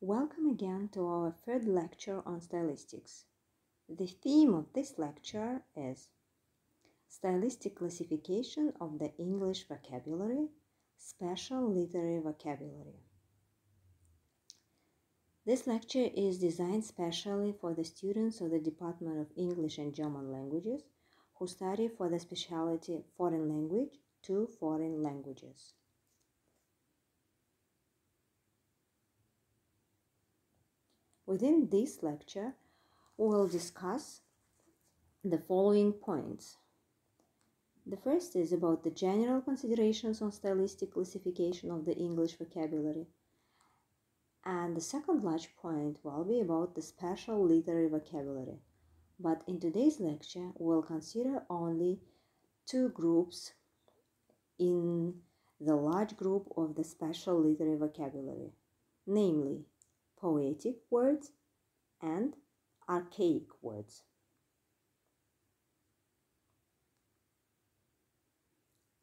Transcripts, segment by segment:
Welcome again to our third lecture on stylistics. The theme of this lecture is Stylistic Classification of the English Vocabulary, Special Literary Vocabulary. This lecture is designed specially for the students of the Department of English and German Languages who study for the specialty Foreign Language to Foreign Languages. Within this lecture, we will discuss the following points. The first is about the general considerations on stylistic classification of the English vocabulary. And the second large point will be about the special literary vocabulary. But in today's lecture, we'll consider only two groups in the large group of the special literary vocabulary, namely poetic words and archaic words.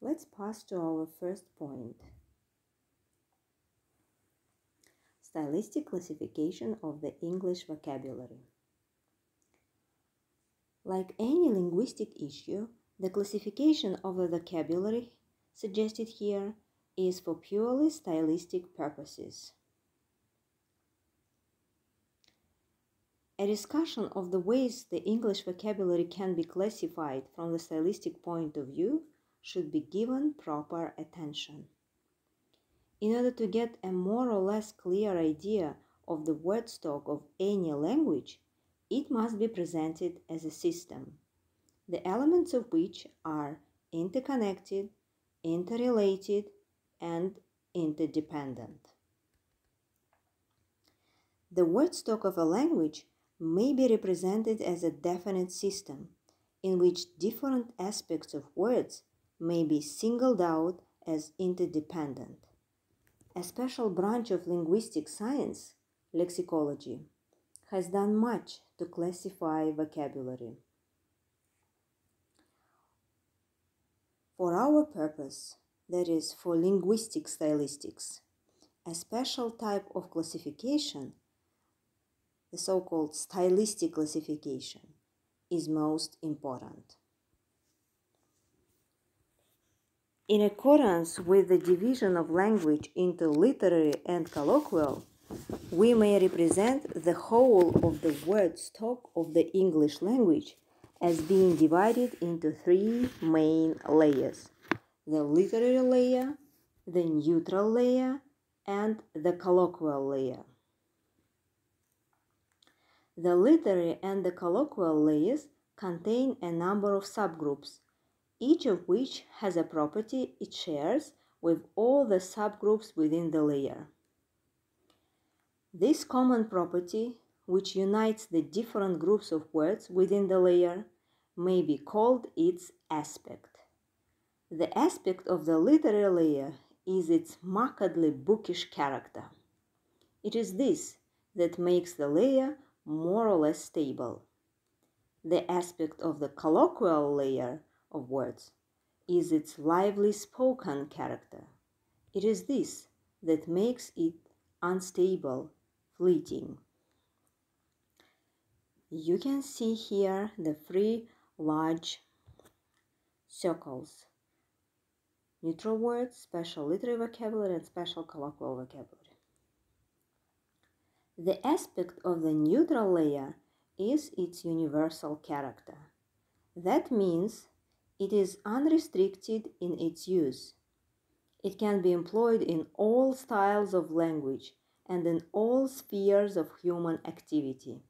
Let's pass to our first point. Stylistic classification of the English vocabulary. Like any linguistic issue, the classification of the vocabulary suggested here is for purely stylistic purposes. A discussion of the ways the English vocabulary can be classified from the stylistic point of view should be given proper attention. In order to get a more or less clear idea of the word stock of any language, it must be presented as a system, the elements of which are interconnected, interrelated, and interdependent. The word stock of a language may be represented as a definite system in which different aspects of words may be singled out as interdependent. A special branch of linguistic science, lexicology, has done much to classify vocabulary. For our purpose, that is, for linguistic stylistics, a special type of classification the so-called stylistic classification is most important. In accordance with the division of language into literary and colloquial, we may represent the whole of the word stock of the English language as being divided into three main layers the literary layer, the neutral layer, and the colloquial layer. The literary and the colloquial layers contain a number of subgroups, each of which has a property it shares with all the subgroups within the layer. This common property, which unites the different groups of words within the layer, may be called its aspect. The aspect of the literary layer is its markedly bookish character. It is this that makes the layer more or less stable. The aspect of the colloquial layer of words is its lively spoken character. It is this that makes it unstable, fleeting. You can see here the three large circles neutral words, special literary vocabulary, and special colloquial vocabulary. The aspect of the neutral layer is its universal character. That means it is unrestricted in its use. It can be employed in all styles of language and in all spheres of human activity.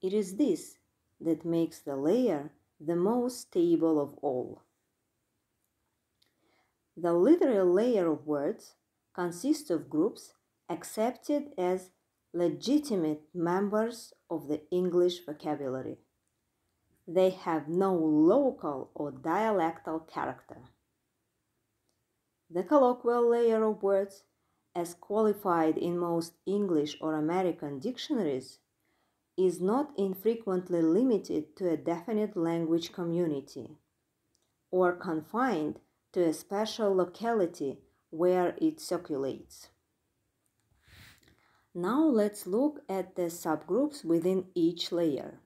It is this that makes the layer the most stable of all. The literal layer of words consists of groups accepted as legitimate members of the English vocabulary. They have no local or dialectal character. The colloquial layer of words, as qualified in most English or American dictionaries, is not infrequently limited to a definite language community or confined to a special locality where it circulates. Now let's look at the subgroups within each layer.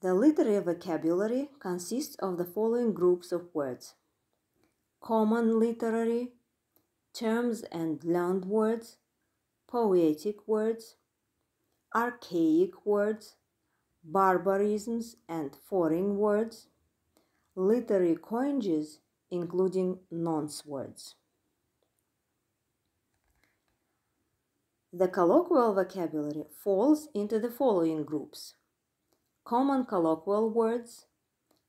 The literary vocabulary consists of the following groups of words common literary, terms and learned words, poetic words, archaic words, barbarisms and foreign words, literary coinages, including nonce words. The colloquial vocabulary falls into the following groups common colloquial words,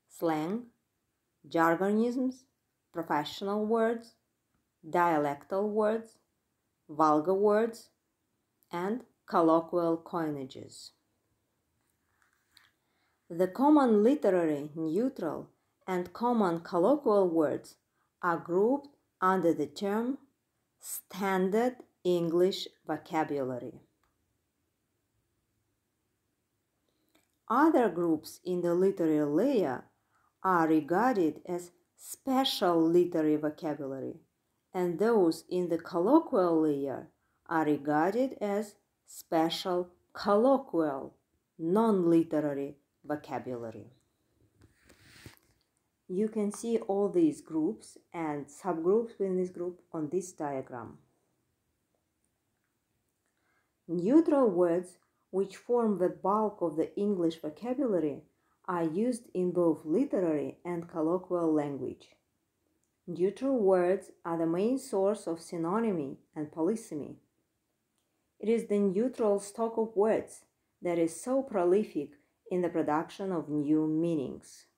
slang, jargonisms, professional words, dialectal words, vulgar words, and colloquial coinages. The common literary, neutral, and common colloquial words are grouped under the term standard English vocabulary. Other groups in the literary layer are regarded as special literary vocabulary, and those in the colloquial layer are regarded as special colloquial, non literary vocabulary. You can see all these groups and subgroups within this group on this diagram. Neutral words, which form the bulk of the English vocabulary, are used in both literary and colloquial language. Neutral words are the main source of synonymy and polysemy. It is the neutral stock of words that is so prolific in the production of new meanings.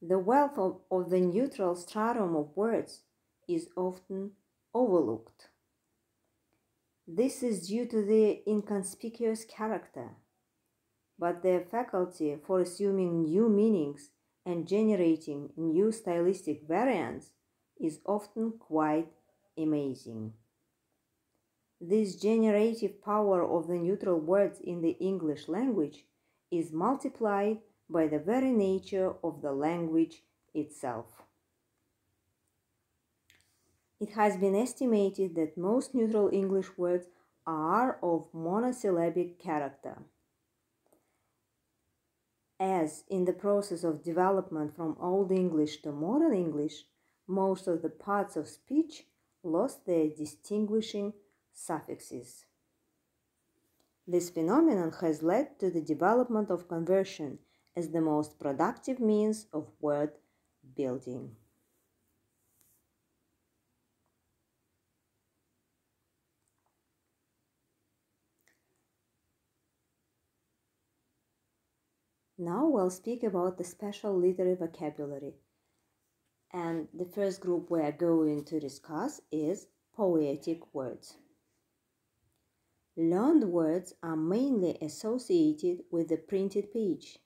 The wealth of, of the neutral stratum of words is often overlooked. This is due to their inconspicuous character, but their faculty for assuming new meanings and generating new stylistic variants is often quite amazing. This generative power of the neutral words in the English language is multiplied by the very nature of the language itself. It has been estimated that most neutral English words are of monosyllabic character. As in the process of development from Old English to Modern English, most of the parts of speech lost their distinguishing suffixes. This phenomenon has led to the development of conversion as the most productive means of word building. Now we'll speak about the special literary vocabulary. And the first group we are going to discuss is poetic words. Learned words are mainly associated with the printed page,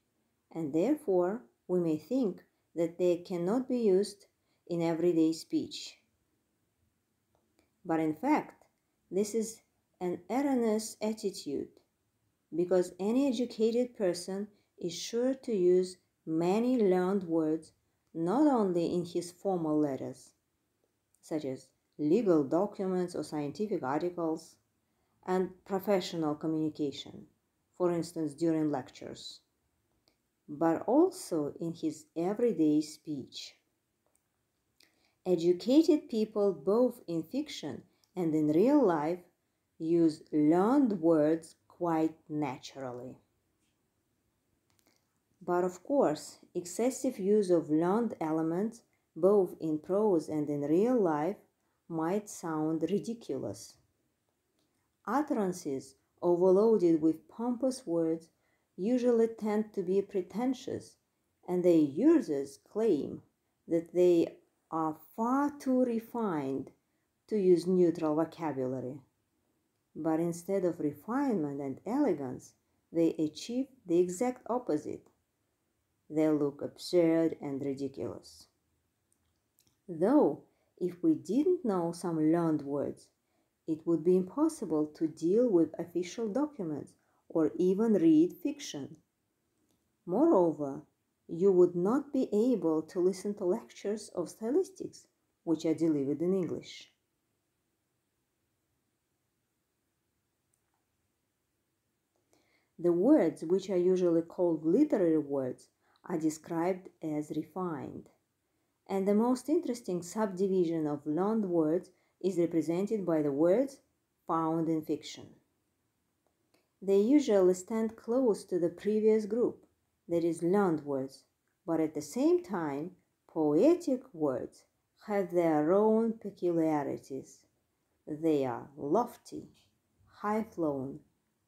and therefore we may think that they cannot be used in everyday speech. But in fact, this is an erroneous attitude because any educated person is sure to use many learned words not only in his formal letters, such as legal documents or scientific articles, and professional communication, for instance, during lectures, but also in his everyday speech. Educated people, both in fiction and in real life, use learned words quite naturally. But of course, excessive use of learned elements, both in prose and in real life, might sound ridiculous. Utterances overloaded with pompous words usually tend to be pretentious, and their users claim that they are far too refined to use neutral vocabulary. But instead of refinement and elegance, they achieve the exact opposite they look absurd and ridiculous. Though, if we didn't know some learned words, it would be impossible to deal with official documents or even read fiction. Moreover, you would not be able to listen to lectures of stylistics which are delivered in English. The words which are usually called literary words are described as refined. And the most interesting subdivision of learned words is represented by the words found in fiction. They usually stand close to the previous group, that is, learned words, but at the same time, poetic words have their own peculiarities. They are lofty, high flown,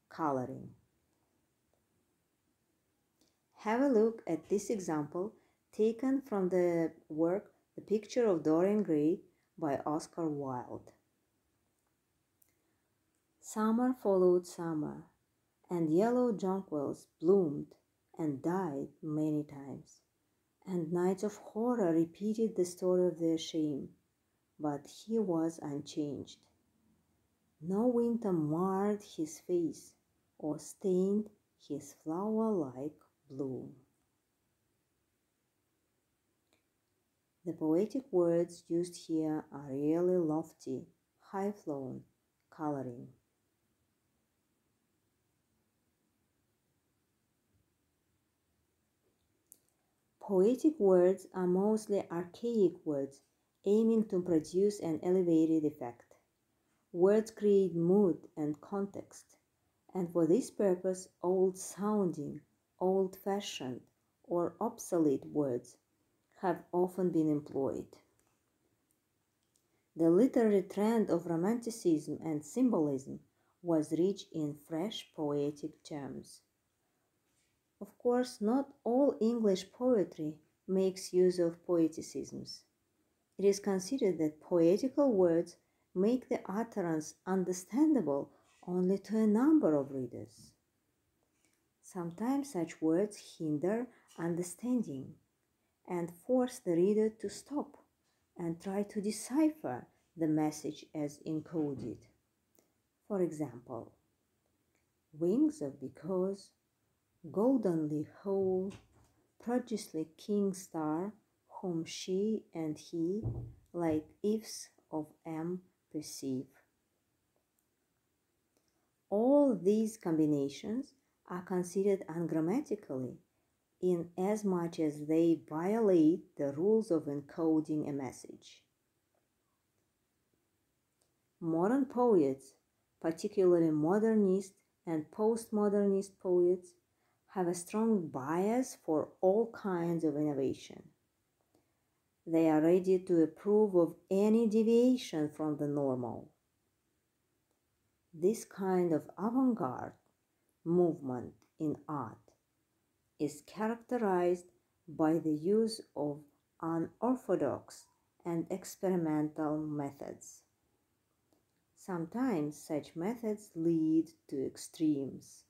coloring. Have a look at this example taken from the work The Picture of Dorian Gray by Oscar Wilde. Summer followed summer, and yellow jonquils bloomed and died many times, and nights of horror repeated the story of their shame, but he was unchanged. No winter marred his face or stained his flower like bloom. The poetic words used here are really lofty, high flown, coloring. Poetic words are mostly archaic words aiming to produce an elevated effect. Words create mood and context, and for this purpose, old sounding, old fashioned, or obsolete words have often been employed. The literary trend of romanticism and symbolism was rich in fresh poetic terms. Of course, not all English poetry makes use of poeticisms. It is considered that poetical words make the utterance understandable only to a number of readers. Sometimes such words hinder understanding and force the reader to stop and try to decipher the message as encoded. For example, wings of because, goldenly whole, prodigiously king star, whom she and he, like ifs of M, perceive. All these combinations are considered ungrammatically in as much as they violate the rules of encoding a message. Modern poets, particularly modernist and postmodernist poets, have a strong bias for all kinds of innovation. They are ready to approve of any deviation from the normal. This kind of avant garde movement in art is characterized by the use of unorthodox and experimental methods. Sometimes such methods lead to extremes.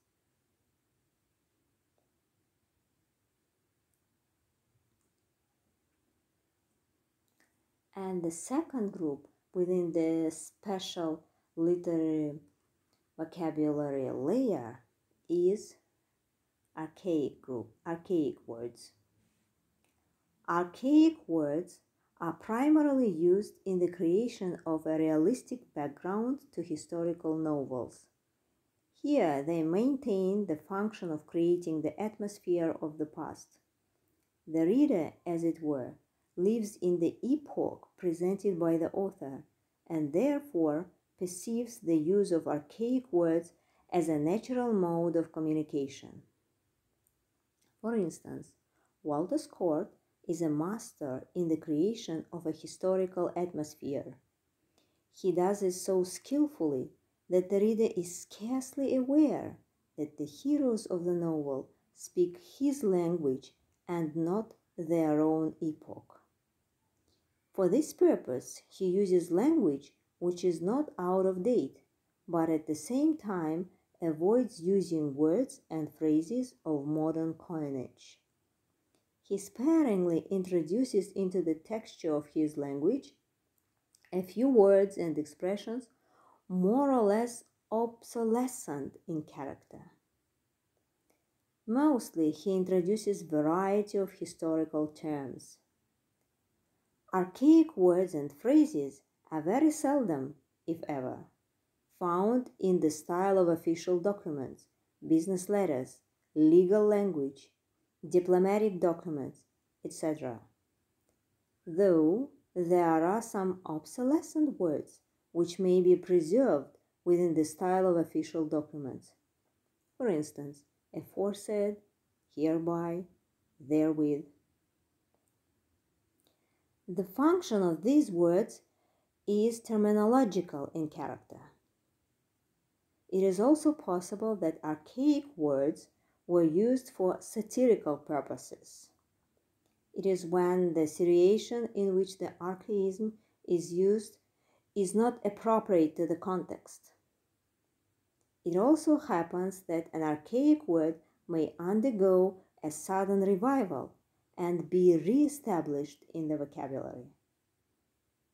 And the second group within the special literary vocabulary layer is archaic group, archaic words. Archaic words are primarily used in the creation of a realistic background to historical novels. Here they maintain the function of creating the atmosphere of the past. The reader, as it were, lives in the epoch presented by the author and therefore perceives the use of archaic words as a natural mode of communication. For instance, Walter Scott is a master in the creation of a historical atmosphere. He does it so skillfully that the reader is scarcely aware that the heroes of the novel speak his language and not their own epoch. For this purpose, he uses language which is not out of date, but at the same time avoids using words and phrases of modern coinage. He sparingly introduces into the texture of his language a few words and expressions more or less obsolescent in character. Mostly he introduces variety of historical terms. Archaic words and phrases are very seldom, if ever, found in the style of official documents, business letters, legal language, diplomatic documents, etc. Though there are some obsolescent words which may be preserved within the style of official documents. For instance, aforesaid, hereby, therewith. The function of these words is terminological in character. It is also possible that archaic words were used for satirical purposes. It is when the situation in which the archaism is used is not appropriate to the context. It also happens that an archaic word may undergo a sudden revival and be re-established in the vocabulary.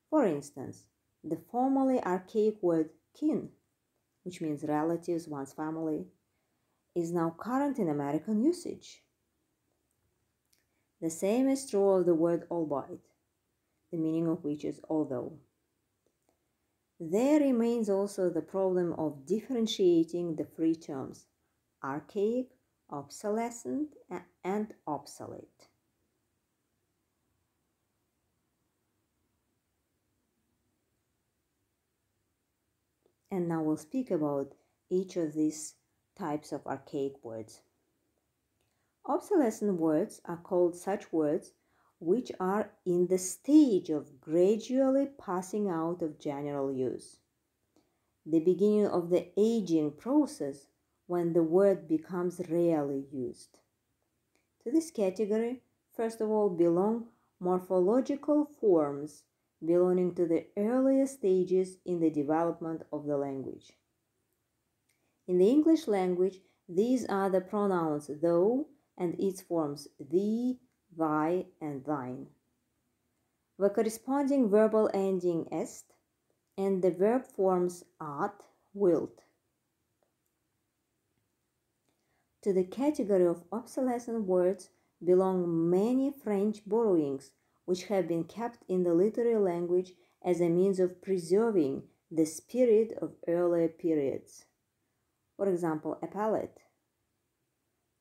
For instance, the formerly archaic word kin, which means relatives, one's family, is now current in American usage. The same is true of the word albeit, the meaning of which is although. There remains also the problem of differentiating the three terms archaic, obsolescent, and obsolete. And now we'll speak about each of these types of archaic words. Obsolescent words are called such words which are in the stage of gradually passing out of general use. The beginning of the aging process when the word becomes rarely used. To this category, first of all, belong morphological forms belonging to the earliest stages in the development of the language. In the English language, these are the pronouns thou and its forms thee, thy, and thine. The corresponding verbal ending est and the verb forms art, wilt. To the category of obsolescent words belong many French borrowings which have been kept in the literary language as a means of preserving the spirit of earlier periods. For example, a palette,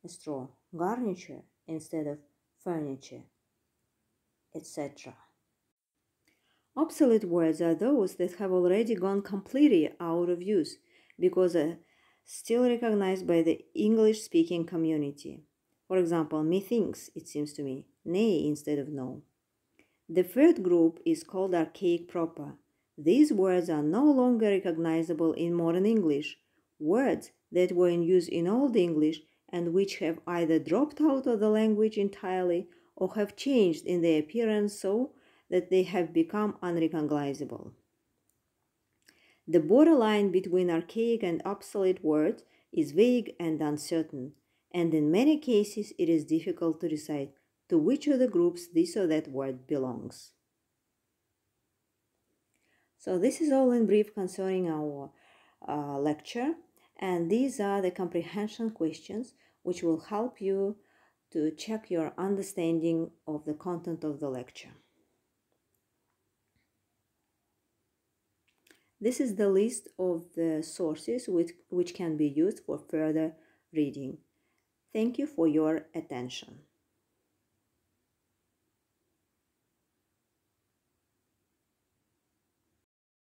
a straw, garniture instead of furniture, etc. Obsolete words are those that have already gone completely out of use because are still recognized by the English speaking community. For example, methinks, it seems to me, nay instead of no. The third group is called archaic proper. These words are no longer recognizable in modern English. Words that were in use in Old English and which have either dropped out of the language entirely or have changed in their appearance so that they have become unrecognizable. The borderline between archaic and obsolete words is vague and uncertain, and in many cases it is difficult to decide to which of the groups this or that word belongs. So this is all in brief concerning our uh, lecture and these are the comprehension questions which will help you to check your understanding of the content of the lecture. This is the list of the sources which, which can be used for further reading. Thank you for your attention.